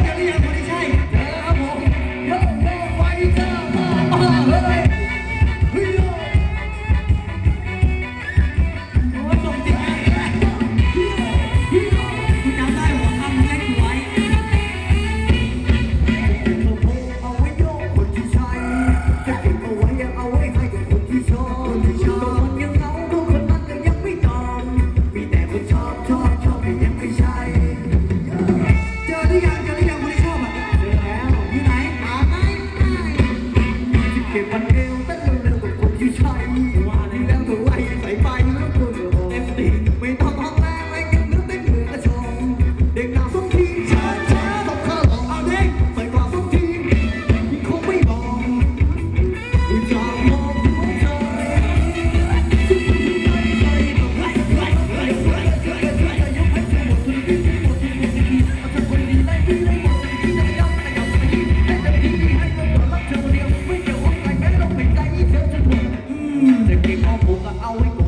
ไม่ใช่ I'll wake.